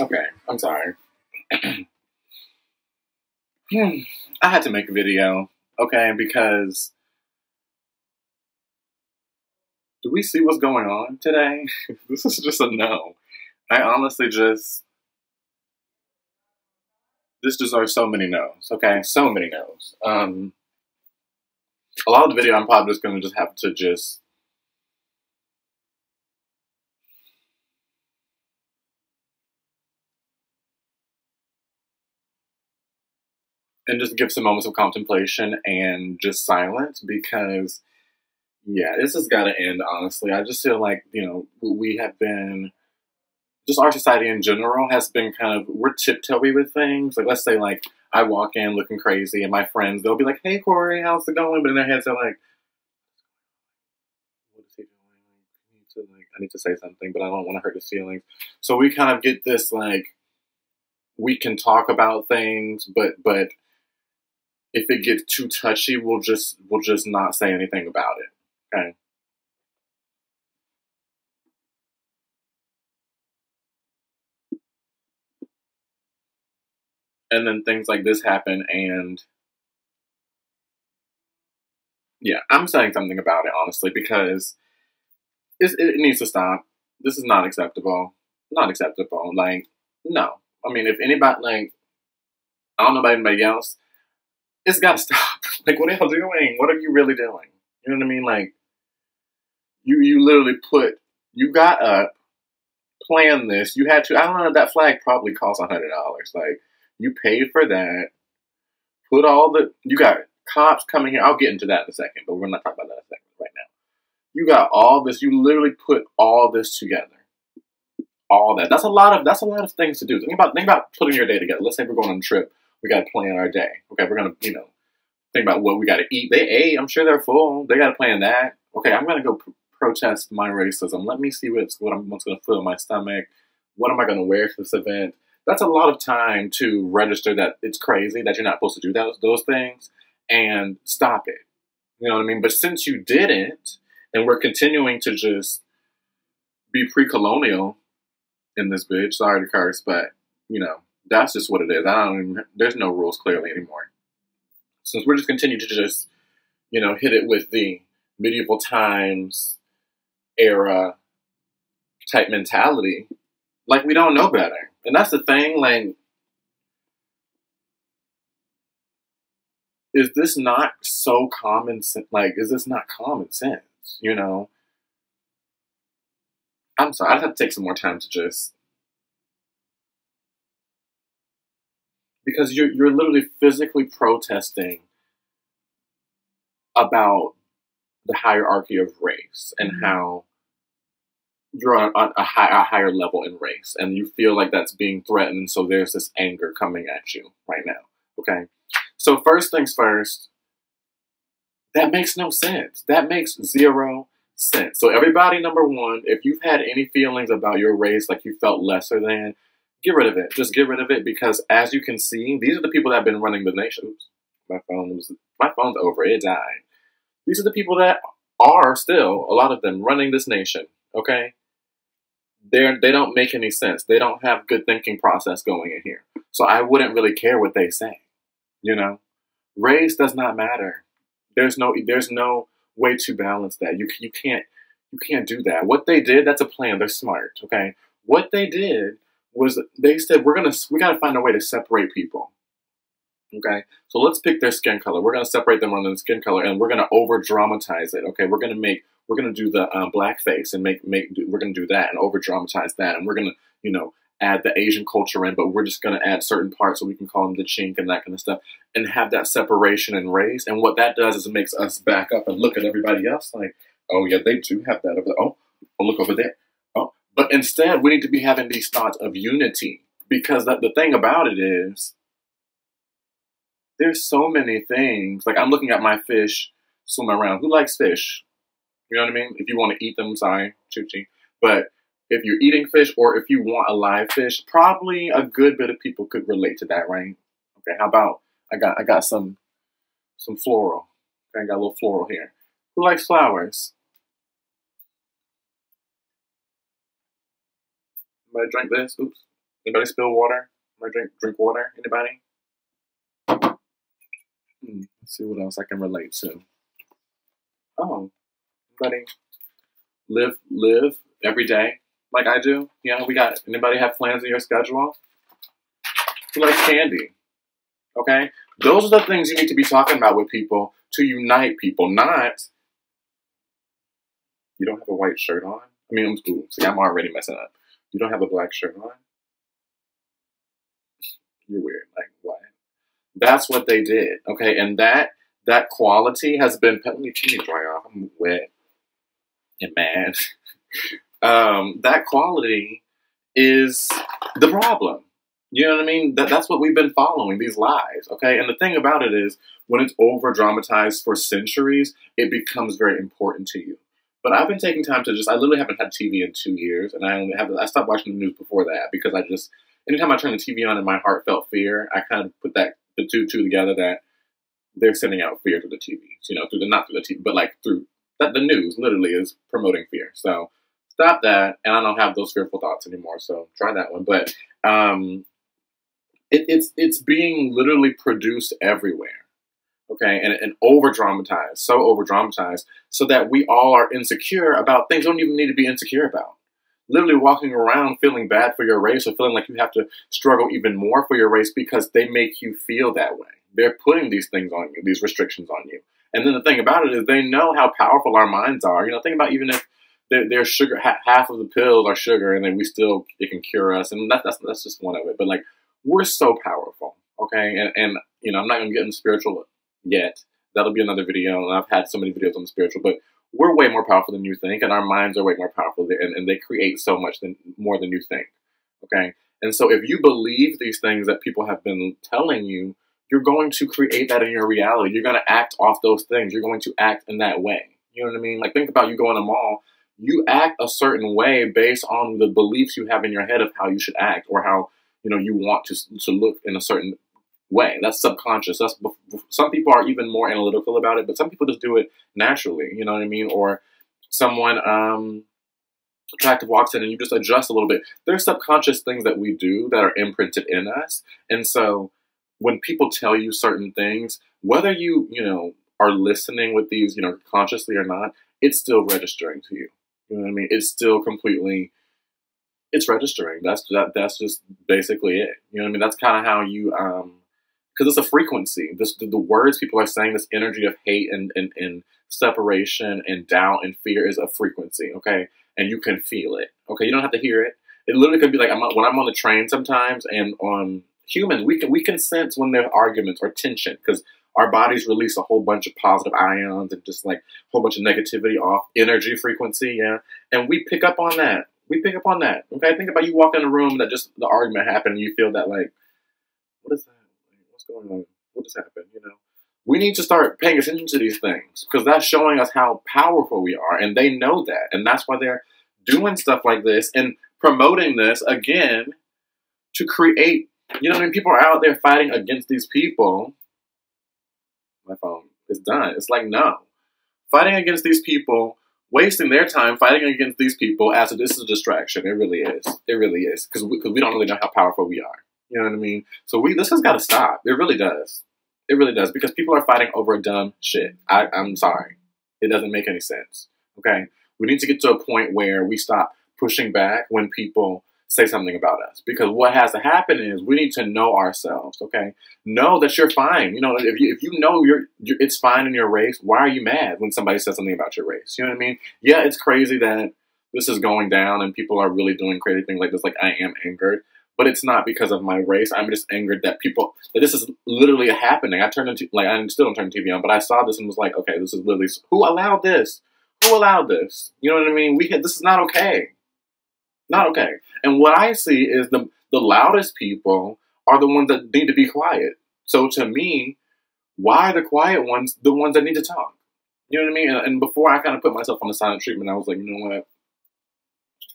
Okay, I'm sorry. I had to make a video, okay, because do we see what's going on today? this is just a no. I honestly just this deserves so many no's, okay? So many no's. Um a lot of the video I'm probably just gonna just have to just and just give some moments of contemplation and just silence because yeah this has got to end honestly i just feel like you know we have been just our society in general has been kind of we're tiptoey with things like let's say like i walk in looking crazy and my friends they'll be like hey corey how's it going but in their heads they're like what is he doing I need to like I need to say something, but I don't want to hurt his feelings. So we kind of get this like we can talk about things, but but if it gets too touchy, we'll just we'll just not say anything about it. Okay. And then things like this happen, and yeah, I'm saying something about it honestly because it needs to stop. This is not acceptable. Not acceptable. Like no. I mean, if anybody like I don't know about anybody else, it's got to stop. Like, what are y'all doing? What are you really doing? You know what I mean? Like, you you literally put you got up, planned this. You had to. I don't know. That flag probably cost a hundred dollars. Like, you paid for that. Put all the you got cops coming here. I'll get into that in a second, but we're not talking about that in a second right now. You got all this. You literally put all this together. All that. That's a lot of. That's a lot of things to do. Think about think about putting your day together. Let's say we're going on a trip we got to plan our day. Okay, we're gonna, you know, think about what we got to eat. They ate. I'm sure they're full. They got to plan that. Okay, I'm gonna go pr- protest my racism. Let me see what's what I'm, what's gonna fill in my stomach. What am I gonna wear for this event? That's a lot of time to register that it's crazy that you're not supposed to do those those things and stop it. You know what I mean? But since you didn't, and we're continuing to just be pre-colonial in this bitch. Sorry to curse, but you know that's just what it is. I don't. Even, there's no rules clearly anymore. Since we're just continuing to just, you know, hit it with the medieval times era type mentality, like we don't know better, and that's the thing. Like, is this not so common sense? Like, is this not common sense? You know. I'm sorry. I'd have to take some more time to just because you're you're literally physically protesting about the hierarchy of race and Mm-hmm. how you're on, on a, high, a higher level in race and you feel like that's being threatened so there's this anger coming at you right now okay so first things first that makes no sense that makes zero sense so everybody number one if you've had any feelings about your race like you felt lesser than get rid of it. Just get rid of it because, as you can see, these are the people that have been running the nation. Oops, my phone was my phone's over. It died. These are the people that are still a lot of them running this nation. Okay, they're they don't make any sense. They don't have good thinking process going in here. So I wouldn't really care what they say. You know, race does not matter. There's no there's no way to balance that. You you can't you can't do that. What they did, that's a plan. They're smart. Okay, what they did was they said we're gonna we gotta find a way to separate people. Okay, so let's pick their skin color. We're gonna separate them on their skin color, and we're gonna over dramatize it. Okay, we're gonna make we're gonna do the um, blackface and make make do, we're gonna do that and over dramatize that, and we're gonna you know add the Asian culture in, but we're just gonna add certain parts so we can call them the chink and that kind of stuff, and have that separation and race. And what that does is it makes us back up and look at everybody else like, oh yeah, they do have that over there. Oh, oh look over there. Oh, But instead, we need to be having these thoughts of unity because the, the thing about it is there's so many things. Like I'm looking at my fish swimming around. Who likes fish? You know what I mean? If you want to eat them, sorry, choo But if you're eating fish or if you want a live fish, probably a good bit of people could relate to that, right? Okay, how about I got I got some some floral. Okay, I got a little floral here. Who likes flowers? Anybody drink this? Oops. Anybody spill water? Anybody drink drink water? Anybody? Hmm, let's see what else I can relate to. Oh, anybody live live every day like I do? Yeah, we got anybody have plans in your schedule? Who likes candy? Okay? Those are the things you need to be talking about with people to unite people, not you don't have a white shirt on. I mean, I'm ooh, see, I'm already messing up. You don't have a black shirt on. You're weird. Like what? That's what they did. Okay, and that that quality has been. Let me, let me dry off. I'm wet and mad. um, that quality is the problem. You know what I mean? That, that's what we've been following, these lies, okay? And the thing about it is, when it's over dramatized for centuries, it becomes very important to you. But I've been taking time to just, I literally haven't had TV in two years, and I only have, I stopped watching the news before that because I just, anytime I turn the TV on and my heart felt fear, I kind of put that, the two, two together that they're sending out fear through the TV, you know, through the, not through the TV, but like through, that the news literally is promoting fear. So stop that, and I don't have those fearful thoughts anymore, so try that one. But, um, it, it's it's being literally produced everywhere, okay, and, and over dramatized, so over dramatized, so that we all are insecure about things don't even need to be insecure about. Literally walking around feeling bad for your race or feeling like you have to struggle even more for your race because they make you feel that way. They're putting these things on you, these restrictions on you. And then the thing about it is they know how powerful our minds are. You know, think about even if there's sugar, half of the pills are sugar, and then we still it can cure us, and that, that's that's just one of it. But like we're so powerful, okay? And, and you know, I'm not going to get into spiritual yet. That'll be another video, and I've had so many videos on the spiritual, but we're way more powerful than you think, and our minds are way more powerful, and, and they create so much than more than you think, okay? And so if you believe these things that people have been telling you, you're going to create that in your reality. You're going to act off those things. You're going to act in that way. You know what I mean? Like think about you going to a mall, you act a certain way based on the beliefs you have in your head of how you should act or how you know you want to to look in a certain way. That's subconscious. That's some people are even more analytical about it, but some people just do it naturally. You know what I mean? Or someone um, attractive walks in and you just adjust a little bit. There's subconscious things that we do that are imprinted in us, and so when people tell you certain things, whether you you know are listening with these you know consciously or not, it's still registering to you. You know what I mean? It's still completely it's registering. That's that. That's just basically it. You know what I mean? That's kind of how you um because it's a frequency. This the, the, words people are saying. This energy of hate and, and and separation and doubt and fear is a frequency. Okay, and you can feel it. Okay, you don't have to hear it. It literally could be like I'm when I'm on the train sometimes, and on humans we can we can sense when there's arguments or tension because our bodies release a whole bunch of positive ions and just like a whole bunch of negativity off energy frequency. Yeah, and we pick up on that we pick up on that. Okay, think about you walk in a room that just the argument happened, and you feel that like, what is that? What's going on? What just happened? You know, we need to start paying attention to these things because that's showing us how powerful we are, and they know that, and that's why they're doing stuff like this and promoting this again to create. You know, what I mean, people are out there fighting against these people. My phone is done. It's like no, fighting against these people wasting their time fighting against these people as a, this is a distraction. It really is. It really is because we, we don't really know how powerful we are. You know what I mean? So we this has got to stop. It really does. It really does because people are fighting over dumb shit. I, I'm sorry. It doesn't make any sense. Okay, we need to get to a point where we stop pushing back when people say something about us. Because what has to happen is we need to know ourselves, okay? Know that you're fine. You know, if you, if you know you're, you're, it's fine in your race, why are you mad when somebody says something about your race? You know what I mean? Yeah, it's crazy that this is going down and people are really doing crazy things like this. Like, I am angered. But it's not because of my race. I'm just angered that people, that this is literally happening. I turned into, like, I still don't turn TV on, but I saw this and was like, okay, this is literally, who allowed this? Who allowed this? You know what I mean? We can, this is not okay. Not okay. And what I see is the the loudest people are the ones that need to be quiet. So to me, why are the quiet ones the ones that need to talk? You know what I mean? And, and before I kind of put myself on the silent treatment, I was like, you know what? I'm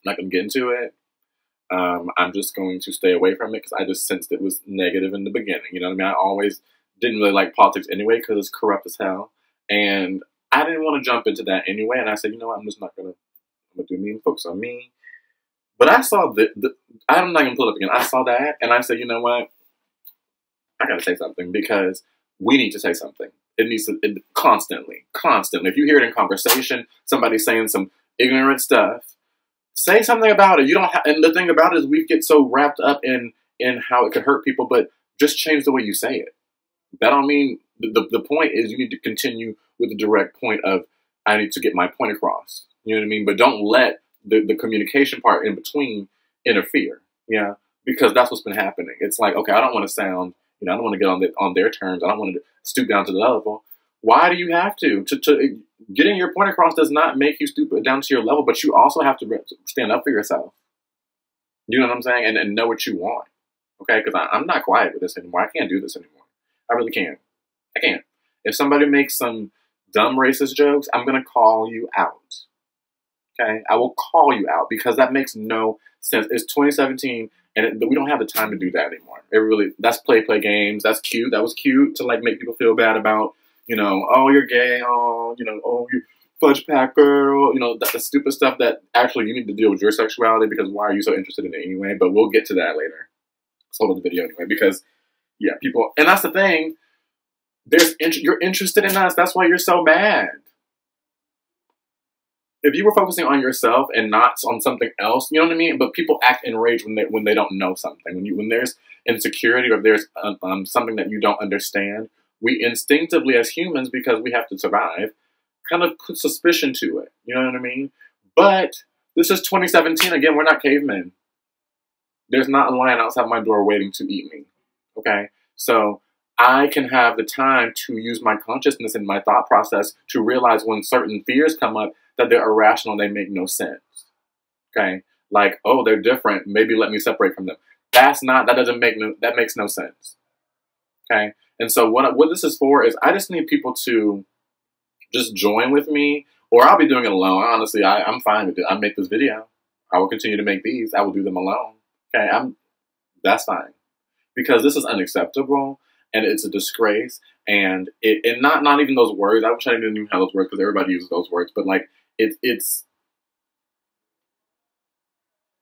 not gonna get into it. Um, I'm just going to stay away from it because I just sensed it was negative in the beginning. You know what I mean? I always didn't really like politics anyway because it's corrupt as hell, and I didn't want to jump into that anyway. And I said, you know what? I'm just not gonna. I'm gonna do me and focus on me. But I saw the, the I'm not gonna pull it up again. I saw that, and I said, you know what? I gotta say something because we need to say something. It needs to it, constantly, constantly. If you hear it in conversation, somebody saying some ignorant stuff, say something about it. You don't. have, and the thing about it is, we get so wrapped up in in how it could hurt people, but just change the way you say it. That don't mean the, the, the point is you need to continue with the direct point of I need to get my point across. You know what I mean? But don't let the, the communication part in between interfere. Yeah, because that's what's been happening. It's like okay, I don't want to sound you know I don't want to get on the, on their terms. I don't want to stoop down to the level. Why do you have to? to? To eh, getting your point across does not make you stoop down to your level, but you also have to stand up for yourself. You know what I'm saying? And, and know what you want. Okay, because I'm not quiet with this anymore. I can't do this anymore. I really can't. I can't. If somebody makes some dumb racist jokes, I'm gonna call you out. Okay, I will call you out because that makes no sense. It's 2017, and it, we don't have the time to do that anymore. It really that's play play games. That's cute. That was cute to like make people feel bad about you know, oh you're gay, oh you know, oh you fudge pack girl, you know, that, the stupid stuff that actually you need to deal with your sexuality because why are you so interested in it anyway? But we'll get to that later. Let's hold on the video anyway because yeah, people, and that's the thing. There's you're interested in us. That's why you're so mad. If you were focusing on yourself and not on something else, you know what I mean. But people act enraged when they when they don't know something. When you when there's insecurity or if there's um, um, something that you don't understand, we instinctively as humans, because we have to survive, kind of put suspicion to it. You know what I mean? But this is 2017. Again, we're not cavemen. There's not a lion outside my door waiting to eat me. Okay? So I can have the time to use my consciousness and my thought process to realize when certain fears come up that they're irrational, they make no sense. Okay? Like, oh, they're different. Maybe let me separate from them. That's not, that doesn't make no, that makes no sense. Okay? And so what, what this is for is I just need people to just join with me or I'll be doing it alone. Honestly, I, I'm fine with it. I make this video. I will continue to make these. I will do them alone. Okay, I'm that's fine because this is unacceptable and it's a disgrace and it and not not even those words. I wish I didn't even have those words because everybody uses those words, but like it, it's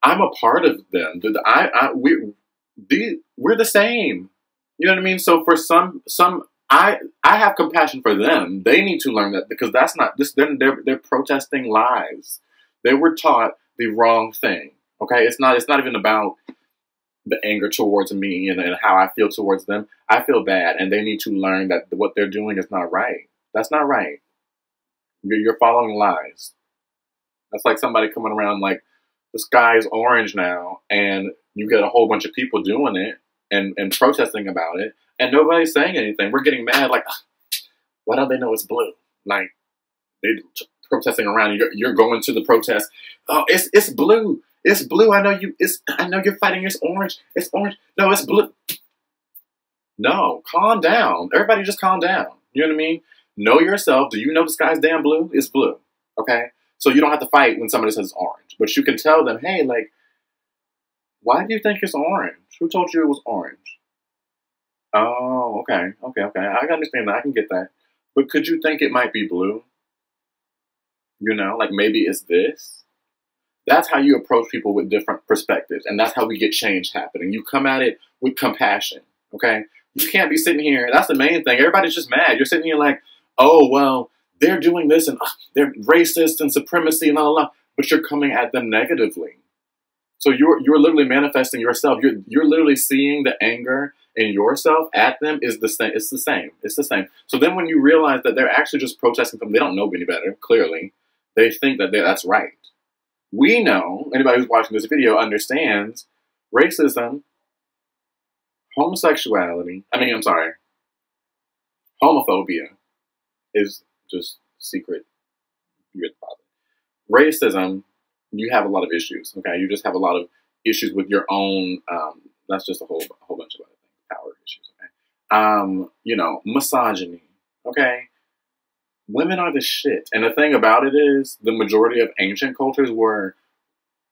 I'm a part of them. I, I we the, we're the same. You know what I mean? So for some some I I have compassion for them. They need to learn that because that's not this. They're they're, they're protesting lies. They were taught the wrong thing. Okay, it's not it's not even about the anger towards me and, and how I feel towards them. I feel bad, and they need to learn that what they're doing is not right. That's not right. You're, you're following lies. That's like somebody coming around like the sky is orange now, and you get a whole bunch of people doing it and, and protesting about it, and nobody's saying anything. We're getting mad, like, why don't they know it's blue? Like, they protesting around. You're, you're going to the protest. Oh, it's it's blue. It's blue. I know you. It's I know you're fighting. It's orange. It's orange. No, it's blue. No, calm down. Everybody, just calm down. You know what I mean? Know yourself. Do you know the sky's damn blue? It's blue. Okay. So you don't have to fight when somebody says it's orange, but you can tell them, hey, like, why do you think it's orange? Who told you it was orange? Oh, okay, okay, okay. I understand that. I can get that. But could you think it might be blue? You know, like maybe it's this. That's how you approach people with different perspectives, and that's how we get change happening. You come at it with compassion. Okay, you can't be sitting here. That's the main thing. Everybody's just mad. You're sitting here like, oh well, they're doing this and uh, they're racist and supremacy and all blah. But you're coming at them negatively. So you're you're literally manifesting yourself. You're you're literally seeing the anger in yourself at them is the same. It's the same. It's the same. So then when you realize that they're actually just protesting them, they don't know any better. Clearly, they think that that's right. We know anybody who's watching this video understands racism, homosexuality. I mean, I'm sorry, homophobia is just secret. You're the father. Racism you have a lot of issues. Okay, you just have a lot of issues with your own. Um, that's just a whole a whole bunch of other things, power issues. Okay, um, you know, misogyny. Okay, women are the shit. And the thing about it is, the majority of ancient cultures were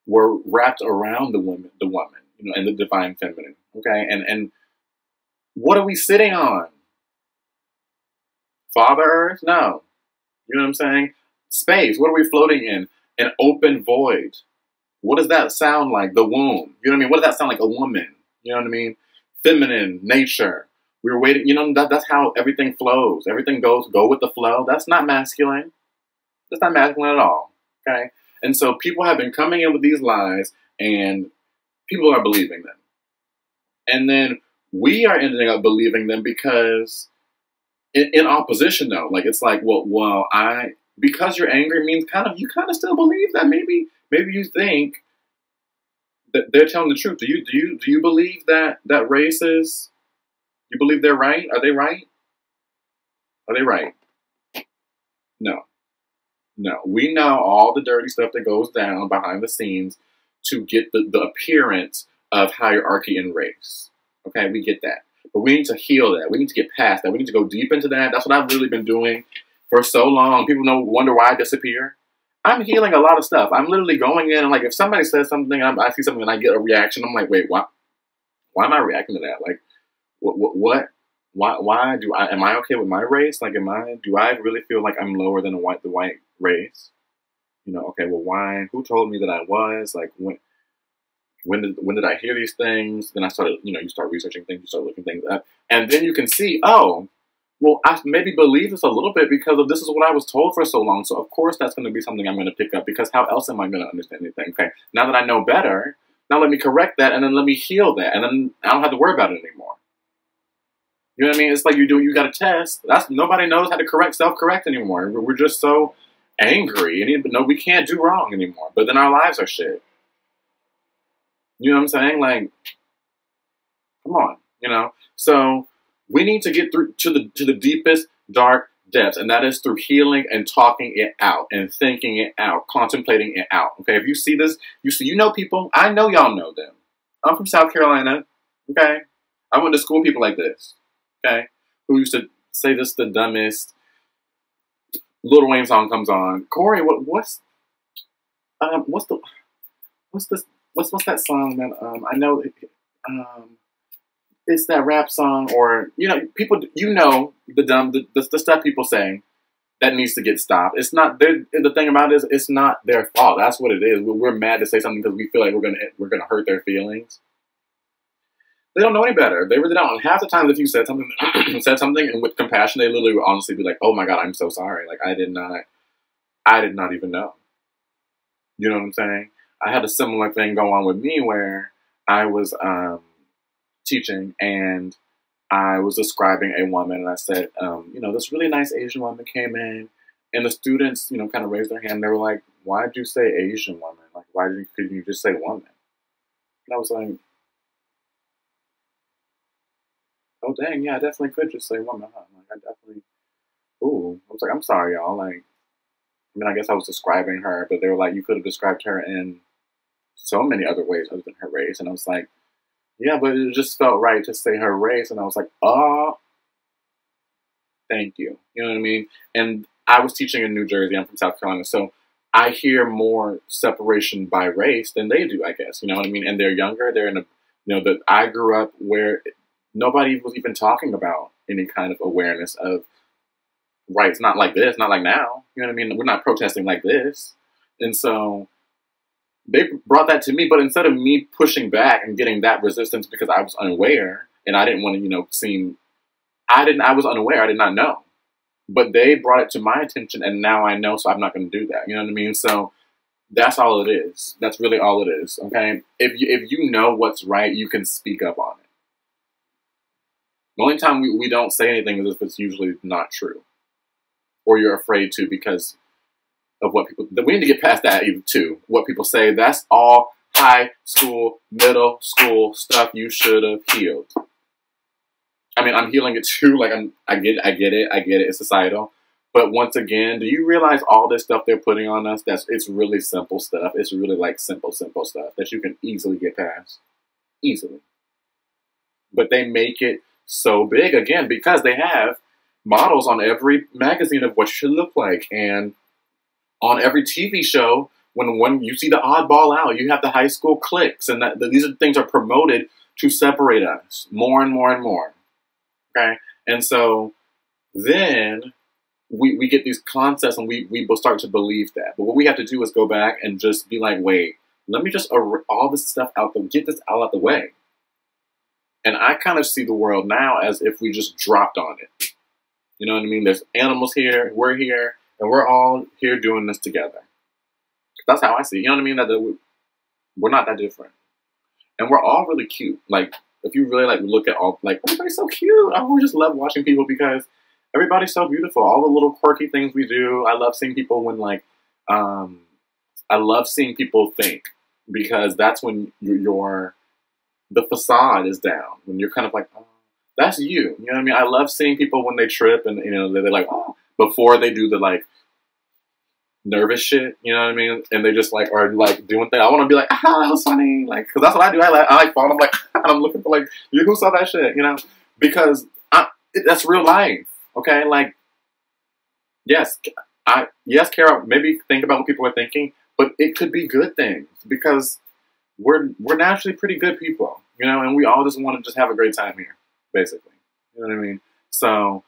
were wrapped around the women, the woman, you know, and the divine feminine. Okay, and and what are we sitting on? Father Earth? No. You know what I'm saying? Space. What are we floating in? An open void. What does that sound like? The womb. You know what I mean? What does that sound like? A woman. You know what I mean? Feminine nature. We were waiting. You know that, that's how everything flows. Everything goes go with the flow. That's not masculine. That's not masculine at all. Okay. And so people have been coming in with these lies, and people are believing them. And then we are ending up believing them because in, in opposition though. Like it's like well well i because you're angry means kind of you kind of still believe that maybe maybe you think that they're telling the truth. Do you do you do you believe that that race is you believe they're right? Are they right? Are they right? No. No. We know all the dirty stuff that goes down behind the scenes to get the, the appearance of hierarchy and race. Okay? We get that but we need to heal that. We need to get past that. We need to go deep into that. That's what I've really been doing for so long. People know wonder why I disappear. I'm healing a lot of stuff. I'm literally going in and like if somebody says something, I'm, i see something and I get a reaction. I'm like, wait, why? Why am I reacting to that? Like, what? What? what why? Why do I? Am I okay with my race? Like, am I? Do I really feel like I'm lower than the white the white race? You know? Okay. Well, why? Who told me that I was? Like, when? When did when did I hear these things? Then I started, you know, you start researching things, you start looking things up, and then you can see, oh, well, I maybe believe this a little bit because of this is what I was told for so long. So of course that's going to be something I'm going to pick up because how else am I going to understand anything? Okay, now that I know better, now let me correct that and then let me heal that, and then I don't have to worry about it anymore. You know what I mean? It's like you do, you got a test. That's nobody knows how to correct self correct anymore. We're just so angry and no, we can't do wrong anymore. But then our lives are shit. You know what I'm saying? Like, come on, you know. So we need to get through to the to the deepest dark depths, and that is through healing and talking it out and thinking it out, contemplating it out. Okay, if you see this, you see, you know people. I know y'all know them. I'm from South Carolina. Okay, I went to school with people like this. Okay, who used to say this the dumbest. Lil Wayne song comes on. Corey, what what's um what's the what's this what's what's that song that um I know um it's that rap song or you know people you know the dumb the, the, the stuff people saying that needs to get stopped. It's not the thing about it is it's not their fault. That's what it is. We're, we're mad to say something because we feel like we're gonna we're gonna hurt their feelings. They don't know any better. They really don't. Half the time, if you said something, said something, and with compassion, they literally would honestly be like, "Oh my god, I'm so sorry. Like I did not, I did not even know." You know what I'm saying? I had a similar thing go on with me where I was um, teaching and I was describing a woman and I said, um, you know, this really nice Asian woman came in and the students, you know, kind of raised their hand. They were like, why did you say Asian woman? Like, why did you, could you just say woman? And I was like, oh, dang, yeah, I definitely could just say woman, huh? Like, I definitely, ooh. I was like, I'm sorry, y'all. Like, I mean, I guess I was describing her, but they were like, you could have described her in so many other ways other than her race. And I was like, yeah, but it just felt right to say her race. And I was like, oh, thank you. You know what I mean? And I was teaching in New Jersey. I'm from South Carolina. So I hear more separation by race than they do, I guess. You know what I mean? And they're younger. They're in a, you know, that I grew up where nobody was even talking about any kind of awareness of rights. Not like this, not like now. You know what I mean? We're not protesting like this. And so they brought that to me, but instead of me pushing back and getting that resistance because I was unaware and I didn't want to, you know, seem, I didn't, I was unaware, I did not know. But they brought it to my attention and now I know, so I'm not going to do that. You know what I mean? So that's all it is. That's really all it is. Okay. If you, if you know what's right, you can speak up on it. The only time we, we don't say anything is if it's usually not true or you're afraid to because of what people. We need to get past that even too. What people say. That's all high school, middle school stuff you should have healed. I mean, I'm healing it too. Like I'm, I get, I get it, I get it. It's societal. But once again, do you realize all this stuff they're putting on us? That's it's really simple stuff. It's really like simple, simple stuff that you can easily get past, easily. But they make it so big again because they have models on every magazine of what you should look like and on every TV show, when when you see the oddball out, you have the high school cliques, and that, these are things are promoted to separate us more and more and more. Okay, and so then we, we get these concepts and we, we start to believe that. But what we have to do is go back and just be like, wait, let me just all this stuff out the get this out the way. And I kind of see the world now as if we just dropped on it. You know what I mean? There's animals here, we're here, and we're all here doing this together. That's how I see it. You know what I mean? That we're not that different. And we're all really cute. Like, if you really like look at all like everybody's so cute. I just love watching people because everybody's so beautiful. All the little quirky things we do. I love seeing people when like um I love seeing people think because that's when your the facade is down. When you're kind of like, oh, that's you. You know what I mean? I love seeing people when they trip and you know they're like, oh, before they do the like nervous shit. You know what I mean? And they just like are like doing things. I want to be like, ah, that was funny, like because that's what I do. I like I like fall. I'm like and I'm looking for like you who saw that shit, you know? Because I, that's real life. Okay, like yes, I yes, Kara. Maybe think about what people are thinking, but it could be good things because we're we're naturally pretty good people, you know, and we all just want to just have a great time here, basically. You know what I mean? So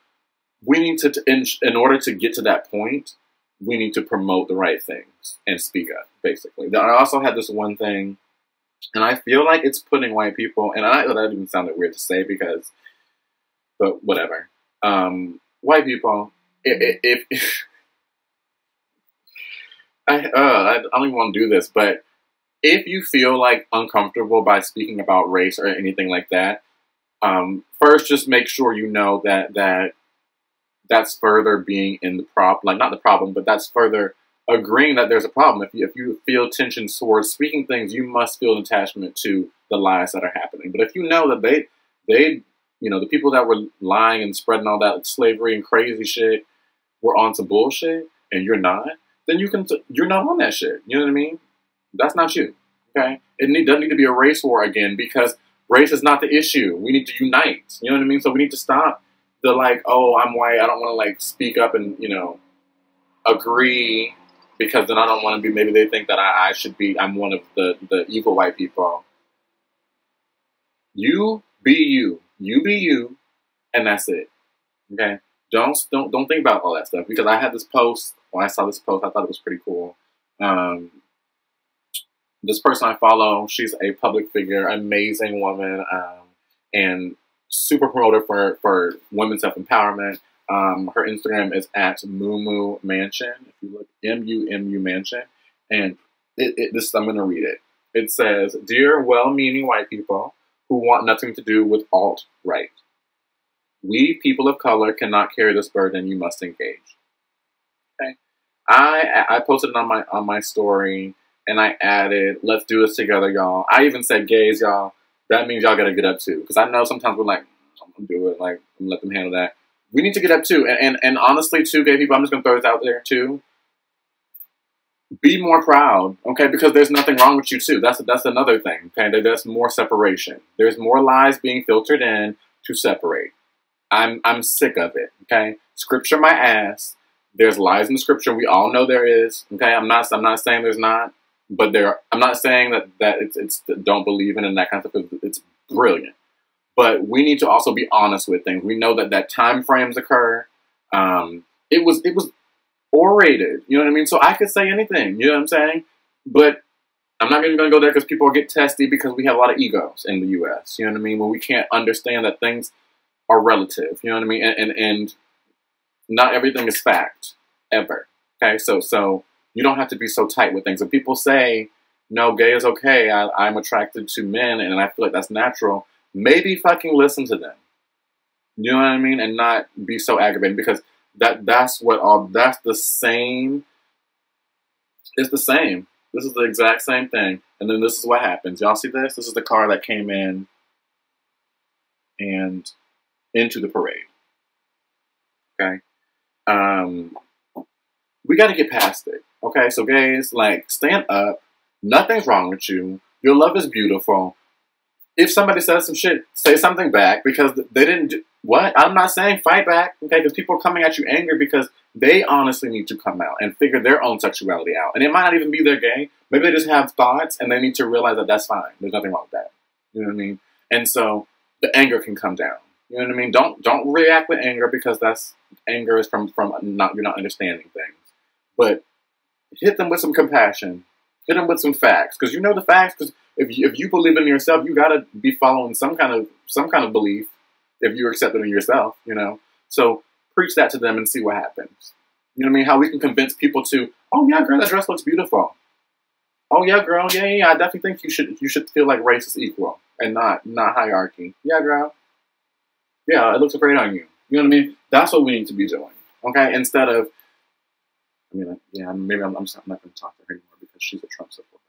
we need to, in, in order to get to that point, we need to promote the right things and speak up, basically. I also had this one thing, and I feel like it's putting white people, and I, that even sounded weird to say because, but whatever. Um, white people, if, if I, uh, I don't even want to do this, but if you feel like uncomfortable by speaking about race or anything like that, um, first just make sure you know that that that's further being in the problem, like not the problem, but that's further agreeing that there's a problem. If you, if you feel tension towards speaking things, you must feel an attachment to the lies that are happening. But if you know that they, they, you know, the people that were lying and spreading all that slavery and crazy shit were on bullshit, and you're not, then you can, you're not on that shit. You know what I mean? That's not you. Okay, it need, doesn't need to be a race war again because race is not the issue. We need to unite. You know what I mean? So we need to stop the like, oh, I'm white. I don't want to like speak up and you know agree because then I don't want to be. Maybe they think that I, I should be. I'm one of the the evil white people. You be you. You be you, and that's it. Okay. Don't don't don't think about all that stuff because I had this post. When I saw this post, I thought it was pretty cool. Um, this person I follow, she's a public figure, amazing woman, um, and super promoter for, for women's self empowerment. Um, her Instagram is at Mumu Mansion. If you look, M U M U Mansion, and it, it, this I'm going to read it. It says, "Dear well-meaning white people who want nothing to do with alt right, we people of color cannot carry this burden. You must engage." Okay, I I posted it on my on my story, and I added, "Let's do this together, y'all." I even said, "Gays, y'all." That means y'all gotta get up too. Because I know sometimes we're like, I'm gonna do it, like I'm gonna let them handle that. We need to get up too. And, and and honestly, too, gay people, I'm just gonna throw this out there too. Be more proud, okay? Because there's nothing wrong with you too. That's that's another thing. Okay, there's more separation. There's more lies being filtered in to separate. I'm I'm sick of it. Okay, scripture my ass. There's lies in the scripture. We all know there is. Okay, I'm not I'm not saying there's not but there, I'm not saying that that it's, it's don't believe in and that kind of stuff. It's brilliant, but we need to also be honest with things. We know that that time frames occur. Um, it was it was orated. You know what I mean? So I could say anything. You know what I'm saying? But I'm not even going to go there because people get testy because we have a lot of egos in the U.S. You know what I mean? When we can't understand that things are relative. You know what I mean? And and, and not everything is fact ever. Okay, so so you don't have to be so tight with things. And people say, no, gay is okay, I, am attracted to men and I feel like that's natural, maybe fucking listen to them. You know what I mean? And not be so aggravated because that that's what all that's the same. It's the same. This is the exact same thing. And then this is what happens. Y'all see this? This is the car that came in and into the parade. Okay. Um, we got to get past it. Okay, so gays, like, stand up. Nothing's wrong with you. Your love is beautiful. if somebody says some shit, say something back because they didn't do what? I'm not saying fight back, okay? Because people are coming at you angry because they honestly need to come out and figure their own sexuality out. And it might not even be they're gay. Maybe they just have thoughts and they need to realize that that's fine. There's nothing wrong with that. You know what I mean? And so the anger can come down. You know what I mean? Don't don't react with anger because that's anger is from from not you're not understanding things. But hit them with some compassion. Hit them with some facts because you know the facts. Because if you, if you believe in yourself, you got to be following some kind of some kind of belief. If you accept it in yourself, you know. So preach that to them and see what happens. You know what I mean? How we can convince people to, oh yeah, girl, that dress looks beautiful. Oh yeah, girl, yeah, yeah. I definitely think you should you should feel like race is equal and not not hierarchy. Yeah, girl. Yeah, it looks great on you. You know what I mean? That's what we need to be doing. Okay, instead of, I mean, yeah, maybe I'm, I'm not going to talk to her anymore because she's a Trump supporter.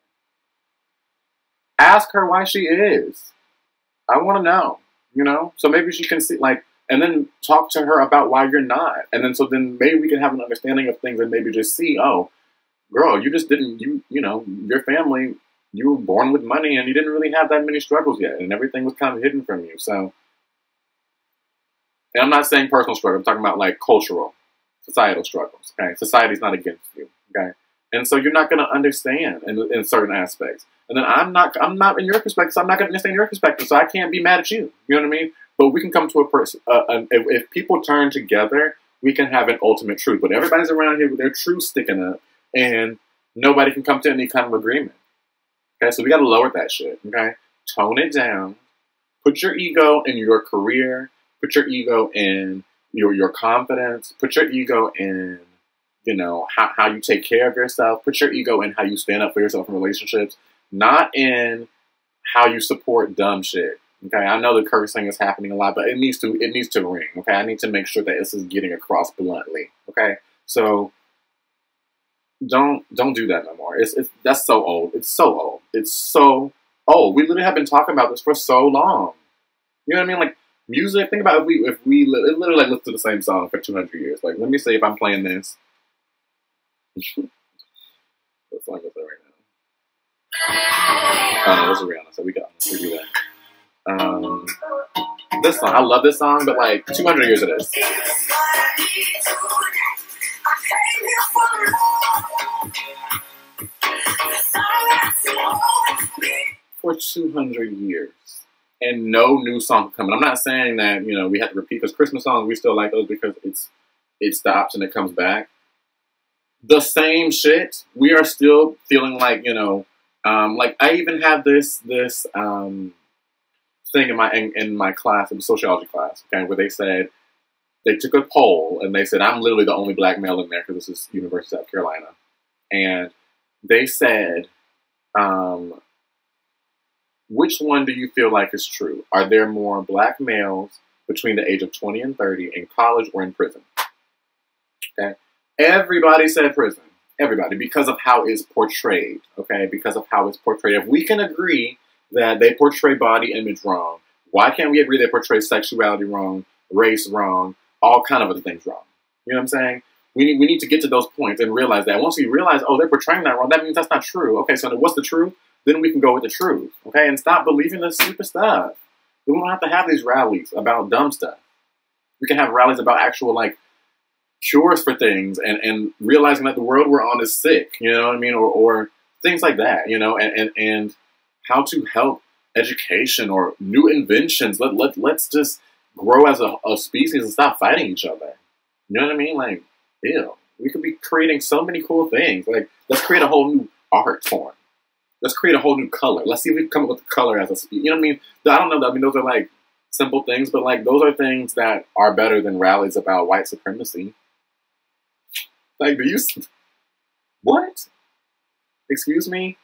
Ask her why she is. I want to know. You know, so maybe she can see like, and then talk to her about why you're not, and then so then maybe we can have an understanding of things and maybe just see, oh, girl, you just didn't you you know your family you were born with money and you didn't really have that many struggles yet, and everything was kind of hidden from you. So, and I'm not saying personal struggle. I'm talking about like cultural, societal struggles. Okay, society's not against you. Okay, and so you're not going to understand in, in certain aspects. And then I'm not I'm not in your perspective, so I'm not going to understand your perspective. So I can't be mad at you. You know what I mean? But we can come to a person. Uh, if, if people turn together, we can have an ultimate truth. But everybody's around here with their truth sticking up, and nobody can come to any kind of agreement. Okay, so we got to lower that shit. Okay, tone it down. Put your ego in your career. Put your ego in your your confidence. Put your ego in you know how, how you take care of yourself. Put your ego in how you stand up for yourself in relationships, not in how you support dumb shit. Okay, I know the cursing is happening a lot, but it needs to it needs to ring. Okay, I need to make sure that this is getting across bluntly. Okay, so don't don't do that no more. It's, it's that's so old. It's so old. It's so old. We literally have been talking about this for so long. You know what I mean? Like music. Think about if we if we literally like listen to the same song for two hundred years. Like let me say if I'm playing this. what song is that right now? Oh no, this is Rihanna, so we got we do that. Um, this song, I love this song, but like 200 years it is. For 200 years. And no new song coming. I'm not saying that, you know, we have to repeat because Christmas songs. We still like those because it's it stops and it comes back. The same shit. We are still feeling like, you know, um, like I even had this this um, thing in my in, in my class, in the sociology class, okay, where they said they took a poll and they said, I'm literally the only black male in there because this is University of South Carolina. And they said, um, which one do you feel like is true? Are there more black males between the age of 20 and 30 in college or in prison? Okay. Everybody said prison. Everybody, because of how it's portrayed. Okay. Because of how it's portrayed. If we can agree that they portray body image wrong, why can't we agree they portray sexuality wrong, race wrong, all kind of other things wrong. You know what I'm saying? We need, we need to get to those points and realize that. Once we realize, oh, they're portraying that wrong, that means that's not true. Okay, so what's the truth? Then we can go with the truth. Okay, and stop believing the stupid stuff. We don't have to have these rallies about dumb stuff. We can have rallies about actual like cures for things and, and realizing that the world we're on is sick, you know what I mean? Or, or things like that, you know, and, and, and how to help education or new inventions. Let, let, let's just grow as a, a species and stop fighting each other. You know what I mean? Like, ew. We could be creating so many cool things. Like, let's create a whole new art form. Let's create a whole new color. Let's see if we can come up with the color as a. You know what I mean? I don't know. I mean, those are like simple things, but like those are things that are better than rallies about white supremacy. Like, do you? What? Excuse me?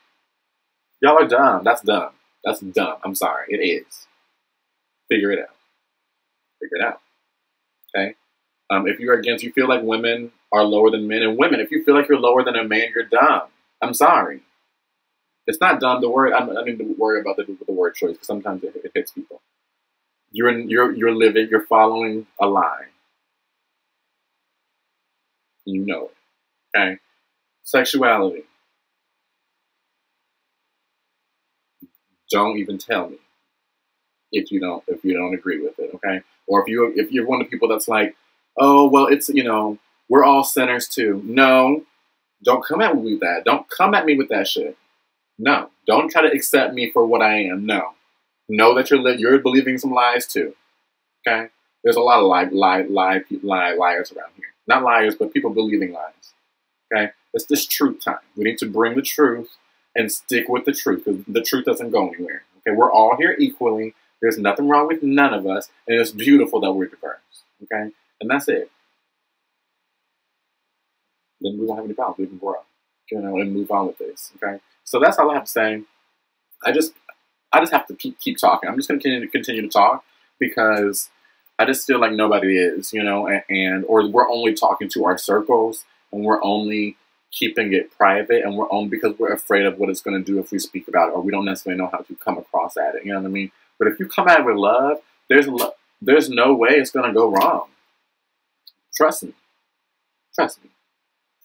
Y'all are dumb. That's dumb. That's dumb. I'm sorry. It is. Figure it out figure it out. Okay. Um, if you're against, you feel like women are lower than men, and women, if you feel like you're lower than a man, you're dumb. I'm sorry. It's not dumb. The word I to worry about the, the word choice because sometimes it, it hits people. You're you're you're living. You're following a lie. You know it. Okay. Sexuality. Don't even tell me. if you don't if you don't agree with it, okay? Or if you if you're one of the people that's like, oh well, it's you know we're all sinners too. No, don't come at me with that. Don't come at me with that shit. No, don't try to accept me for what I am. No, know that you're li- you're believing some lies too. Okay, there's a lot of lie lie lie lie liars around here. Not liars, but people believing lies. Okay, it's this truth time. We need to bring the truth and stick with the truth because the truth doesn't go anywhere. Okay, we're all here equally. There's nothing wrong with none of us, and it's beautiful that we're diverse. Okay, and that's it. Then we won't have any problems. We can grow, you know, and move on with this. Okay, so that's all I have to say. I just, I just have to keep keep talking. I'm just going to continue to continue to talk because I just feel like nobody is, you know, and, and or we're only talking to our circles and we're only keeping it private and we're only because we're afraid of what it's going to do if we speak about it or we don't necessarily know how to come across at it. You know what I mean? But if you come at it with love, there's lo- there's no way it's going to go wrong. Trust me. Trust me.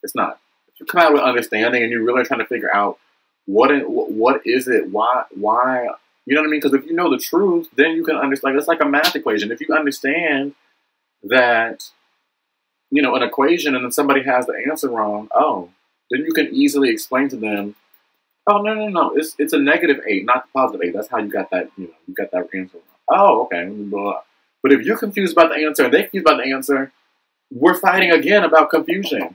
It's not. If you come out with understanding and you're really trying to figure out what what is it, why why you know what I mean? Because if you know the truth, then you can understand. It's like a math equation. If you understand that you know an equation and then somebody has the answer wrong, oh, then you can easily explain to them, oh no no no, it's it's a negative eight, not the positive eight. That's how you got that you know you got that answer wrong. Oh okay, blah. but if you're confused about the answer and they're confused about the answer, we're fighting again about confusion.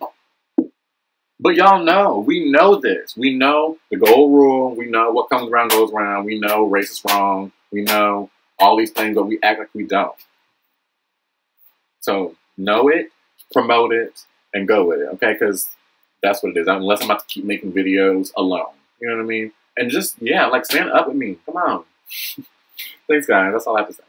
But y'all know, we know this. We know the gold rule. We know what comes around goes around. We know race is wrong. We know all these things, but we act like we don't. So know it, promote it, and go with it, okay? Because that's what it is. Unless I'm about to keep making videos alone. You know what I mean? And just, yeah, like stand up with me. Come on. Thanks, guys. That's all I have to say.